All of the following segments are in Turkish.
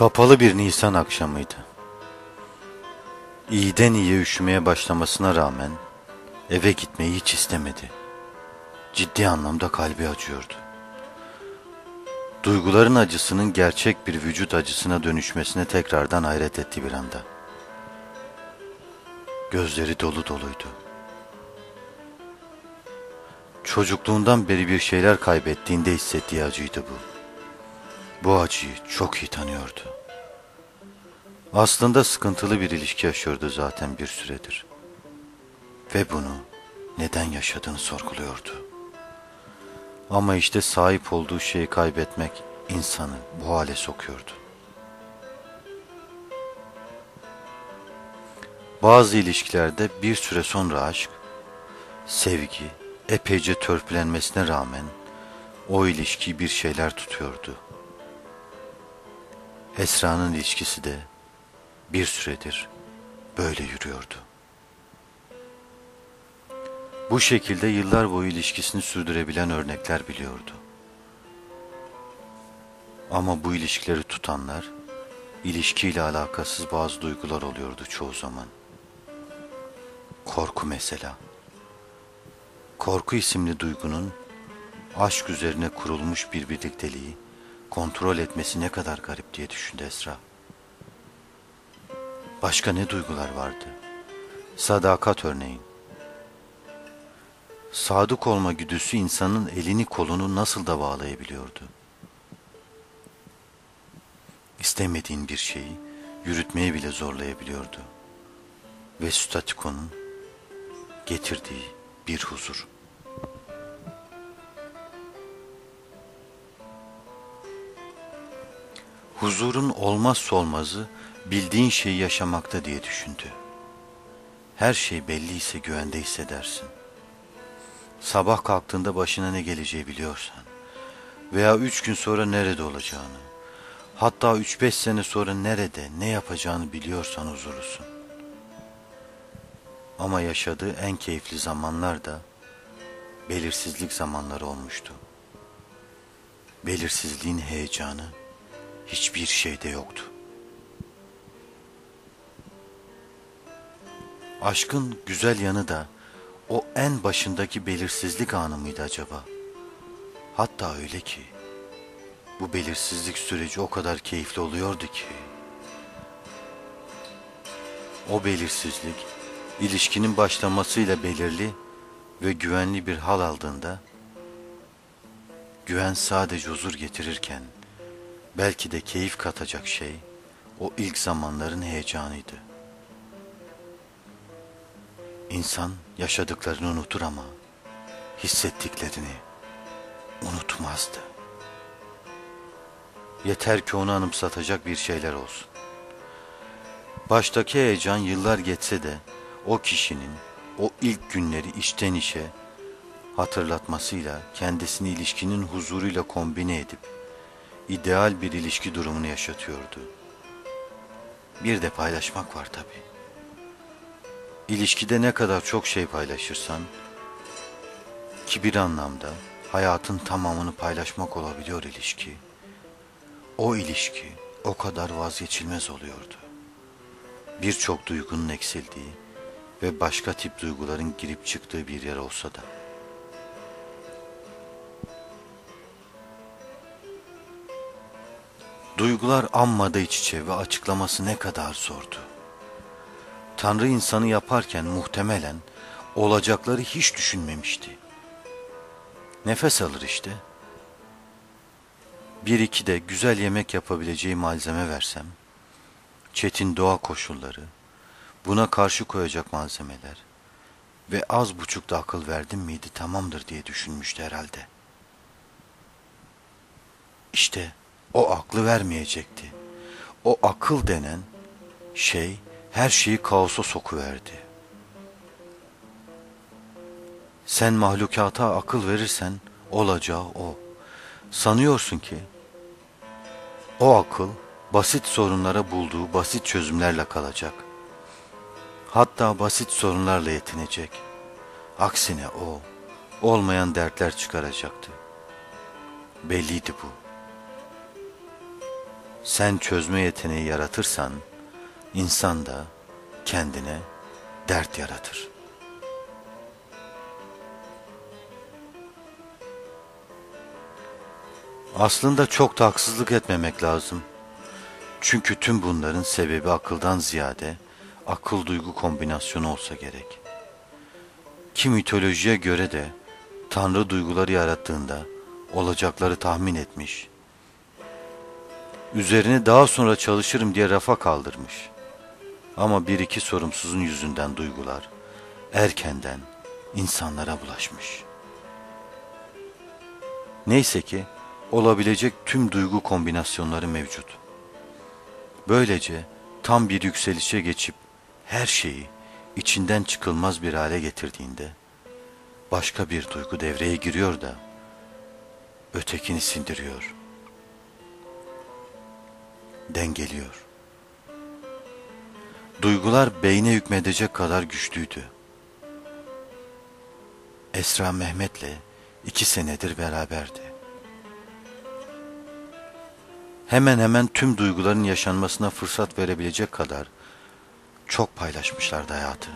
Kapalı bir Nisan akşamıydı. İyiden iyiye üşümeye başlamasına rağmen eve gitmeyi hiç istemedi. Ciddi anlamda kalbi acıyordu. Duyguların acısının gerçek bir vücut acısına dönüşmesine tekrardan hayret etti bir anda. Gözleri dolu doluydu. Çocukluğundan beri bir şeyler kaybettiğinde hissettiği acıydı bu. Bu acıyı çok iyi tanıyordu. Aslında sıkıntılı bir ilişki yaşıyordu zaten bir süredir. Ve bunu neden yaşadığını sorguluyordu. Ama işte sahip olduğu şeyi kaybetmek insanı bu hale sokuyordu. Bazı ilişkilerde bir süre sonra aşk, sevgi epeyce törpülenmesine rağmen o ilişkiyi bir şeyler tutuyordu. Esra'nın ilişkisi de bir süredir böyle yürüyordu. Bu şekilde yıllar boyu ilişkisini sürdürebilen örnekler biliyordu. Ama bu ilişkileri tutanlar, ilişkiyle alakasız bazı duygular oluyordu çoğu zaman. Korku mesela. Korku isimli duygunun aşk üzerine kurulmuş bir birlikteliği kontrol etmesi ne kadar garip diye düşündü Esra. Başka ne duygular vardı? Sadakat örneğin. Sadık olma güdüsü insanın elini kolunu nasıl da bağlayabiliyordu? İstemediğin bir şeyi yürütmeye bile zorlayabiliyordu. Ve statikonun getirdiği bir huzur. Huzurun olmazsa olmazı bildiğin şeyi yaşamakta diye düşündü. Her şey belliyse güvende hissedersin. Sabah kalktığında başına ne geleceği biliyorsan veya üç gün sonra nerede olacağını, hatta üç beş sene sonra nerede ne yapacağını biliyorsan huzurlusun. Ama yaşadığı en keyifli zamanlar da belirsizlik zamanları olmuştu. Belirsizliğin heyecanı hiçbir şeyde yoktu. Aşkın güzel yanı da o en başındaki belirsizlik anı mıydı acaba? Hatta öyle ki bu belirsizlik süreci o kadar keyifli oluyordu ki o belirsizlik ilişkinin başlamasıyla belirli ve güvenli bir hal aldığında güven sadece huzur getirirken belki de keyif katacak şey o ilk zamanların heyecanıydı. İnsan yaşadıklarını unutur ama hissettiklerini unutmazdı. Yeter ki onu anımsatacak bir şeyler olsun. Baştaki heyecan yıllar geçse de o kişinin o ilk günleri içten işe hatırlatmasıyla kendisini ilişkinin huzuruyla kombine edip ideal bir ilişki durumunu yaşatıyordu. Bir de paylaşmak var tabii. İlişkide ne kadar çok şey paylaşırsan ki bir anlamda hayatın tamamını paylaşmak olabiliyor ilişki. O ilişki o kadar vazgeçilmez oluyordu. Birçok duygunun eksildiği ve başka tip duyguların girip çıktığı bir yer olsa da. Duygular ammada iç içe ve açıklaması ne kadar zordu. Tanrı insanı yaparken muhtemelen olacakları hiç düşünmemişti. Nefes alır işte. Bir iki de güzel yemek yapabileceği malzeme versem, çetin doğa koşulları, buna karşı koyacak malzemeler ve az buçuk da akıl verdim miydi tamamdır diye düşünmüştü herhalde. İşte o aklı vermeyecekti. O akıl denen şey her şeyi kaosa sokuverdi. Sen mahlukata akıl verirsen olacağı o. Sanıyorsun ki o akıl basit sorunlara bulduğu basit çözümlerle kalacak. Hatta basit sorunlarla yetinecek. Aksine o olmayan dertler çıkaracaktı. Belliydi bu. Sen çözme yeteneği yaratırsan, insan da kendine dert yaratır. Aslında çok da haksızlık etmemek lazım. Çünkü tüm bunların sebebi akıldan ziyade akıl duygu kombinasyonu olsa gerek. Ki mitolojiye göre de Tanrı duyguları yarattığında olacakları tahmin etmiş. Üzerine daha sonra çalışırım diye rafa kaldırmış. Ama bir iki sorumsuzun yüzünden duygular erkenden insanlara bulaşmış. Neyse ki olabilecek tüm duygu kombinasyonları mevcut. Böylece tam bir yükselişe geçip her şeyi içinden çıkılmaz bir hale getirdiğinde başka bir duygu devreye giriyor da ötekini sindiriyor. Dengeliyor. Duygular beyne hükmedecek kadar güçlüydü. Esra Mehmet'le iki senedir beraberdi. Hemen hemen tüm duyguların yaşanmasına fırsat verebilecek kadar çok paylaşmışlardı hayatı.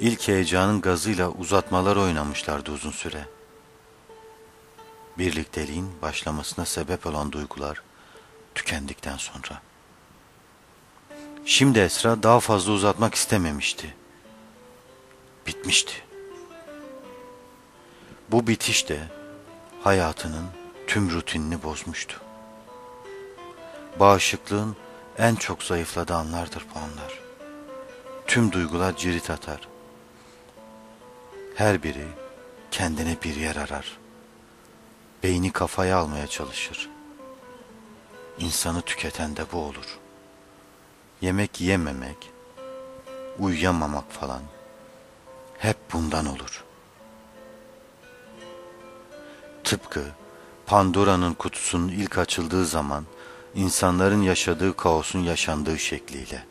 İlk heyecanın gazıyla uzatmalar oynamışlardı uzun süre. Birlikteliğin başlamasına sebep olan duygular tükendikten sonra. Şimdi Esra daha fazla uzatmak istememişti. Bitmişti. Bu bitiş de hayatının tüm rutinini bozmuştu. Bağışıklığın en çok zayıfladığı anlardır bu anlar. Tüm duygular cirit atar. Her biri kendine bir yer arar. Beyni kafaya almaya çalışır. İnsanı tüketen de bu olur. Yemek yememek, uyuyamamak falan hep bundan olur. Tıpkı Pandora'nın kutusunun ilk açıldığı zaman insanların yaşadığı kaosun yaşandığı şekliyle.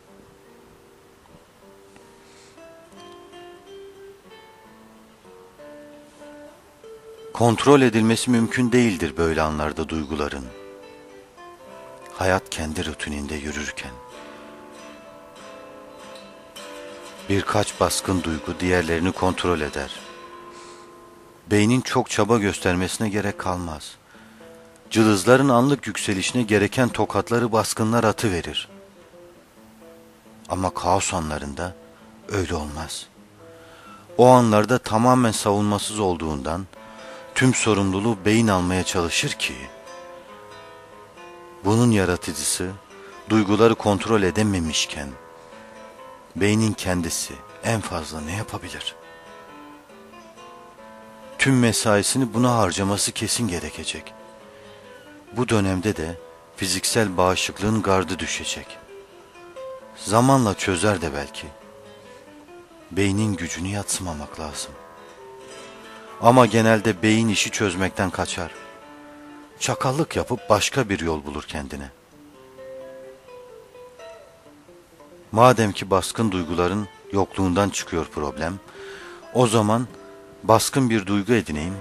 Kontrol edilmesi mümkün değildir böyle anlarda duyguların. Hayat kendi rutininde yürürken. Birkaç baskın duygu diğerlerini kontrol eder. Beynin çok çaba göstermesine gerek kalmaz.'' cılızların anlık yükselişine gereken tokatları baskınlar atı verir. Ama kaos anlarında öyle olmaz. O anlarda tamamen savunmasız olduğundan tüm sorumluluğu beyin almaya çalışır ki bunun yaratıcısı duyguları kontrol edememişken beynin kendisi en fazla ne yapabilir? Tüm mesaisini buna harcaması kesin gerekecek. Bu dönemde de fiziksel bağışıklığın gardı düşecek. Zamanla çözer de belki. Beynin gücünü yatsımamak lazım. Ama genelde beyin işi çözmekten kaçar. Çakallık yapıp başka bir yol bulur kendine. Madem ki baskın duyguların yokluğundan çıkıyor problem, o zaman baskın bir duygu edineyim,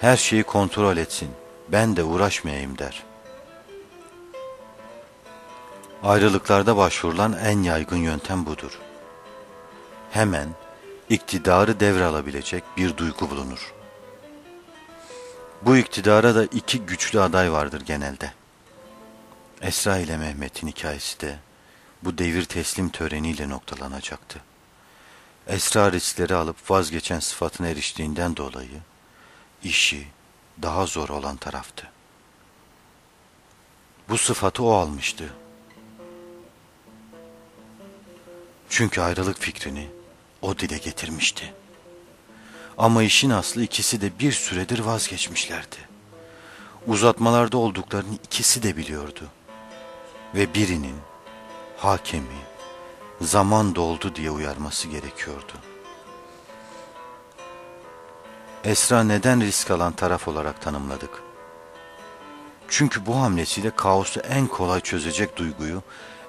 her şeyi kontrol etsin, ben de uğraşmayayım der. Ayrılıklarda başvurulan en yaygın yöntem budur. Hemen iktidarı devralabilecek bir duygu bulunur. Bu iktidara da iki güçlü aday vardır genelde. Esra ile Mehmet'in hikayesi de bu devir teslim töreniyle noktalanacaktı. Esra riskleri alıp vazgeçen sıfatına eriştiğinden dolayı işi, daha zor olan taraftı. Bu sıfatı o almıştı. Çünkü ayrılık fikrini o dile getirmişti. Ama işin aslı ikisi de bir süredir vazgeçmişlerdi. Uzatmalarda olduklarını ikisi de biliyordu. Ve birinin hakemi zaman doldu diye uyarması gerekiyordu.'' Esra neden risk alan taraf olarak tanımladık? Çünkü bu hamlesiyle kaosu en kolay çözecek duyguyu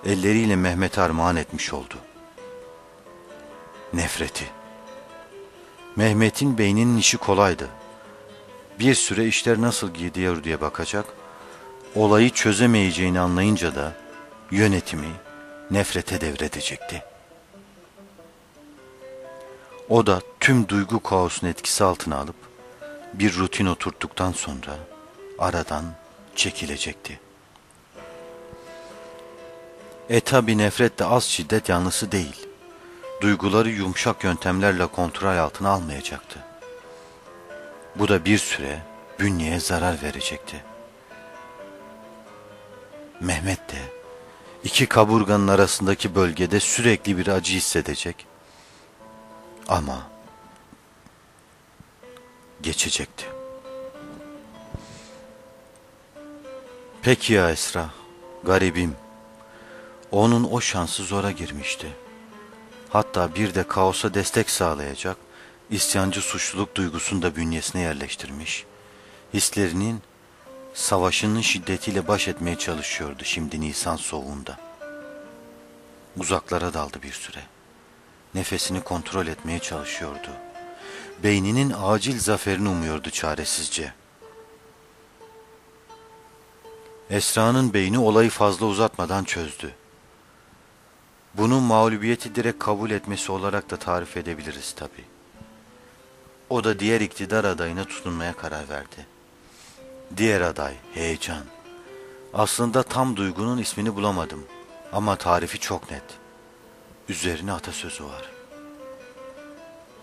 elleriyle Mehmet armağan etmiş oldu. Nefreti. Mehmet'in beyninin işi kolaydı. Bir süre işler nasıl gidiyor diye bakacak, Olayı çözemeyeceğini anlayınca da yönetimi nefrete devredecekti. O da tüm duygu kaosun etkisi altına alıp bir rutin oturttuktan sonra aradan çekilecekti. E tabi nefret de az şiddet yanlısı değil. Duyguları yumuşak yöntemlerle kontrol altına almayacaktı. Bu da bir süre bünyeye zarar verecekti. Mehmet de iki kaburganın arasındaki bölgede sürekli bir acı hissedecek. Ama geçecekti. Peki ya Esra, garibim. Onun o şansı zora girmişti. Hatta bir de kaosa destek sağlayacak, isyancı suçluluk duygusunu da bünyesine yerleştirmiş. Hislerinin savaşının şiddetiyle baş etmeye çalışıyordu şimdi Nisan soğuğunda. Uzaklara daldı bir süre. Nefesini kontrol etmeye çalışıyordu. Beyninin acil zaferini umuyordu çaresizce. Esra'nın beyni olayı fazla uzatmadan çözdü. Bunu mağlubiyeti direkt kabul etmesi olarak da tarif edebiliriz tabi. O da diğer iktidar adayına tutunmaya karar verdi. Diğer aday, heyecan. Aslında tam duygunun ismini bulamadım ama tarifi çok net. Üzerine atasözü var.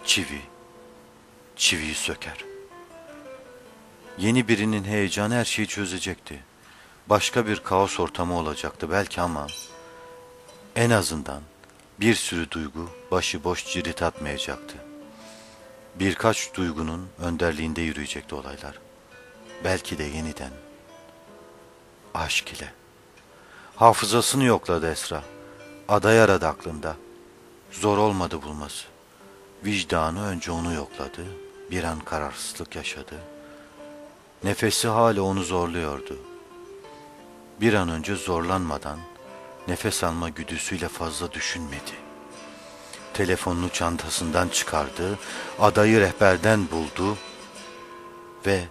Çivi, çiviyi söker. Yeni birinin heyecanı her şeyi çözecekti. Başka bir kaos ortamı olacaktı belki ama en azından bir sürü duygu başıboş cirit atmayacaktı. Birkaç duygunun önderliğinde yürüyecekti olaylar. Belki de yeniden aşk ile. Hafızasını yokladı Esra. Aday aradı aklında. Zor olmadı bulması. Vicdanı önce onu yokladı. Bir an kararsızlık yaşadı. Nefesi hala onu zorluyordu. Bir an önce zorlanmadan nefes alma güdüsüyle fazla düşünmedi. Telefonunu çantasından çıkardı, adayı rehberden buldu ve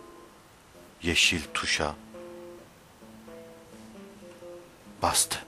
yeşil tuşa bastı.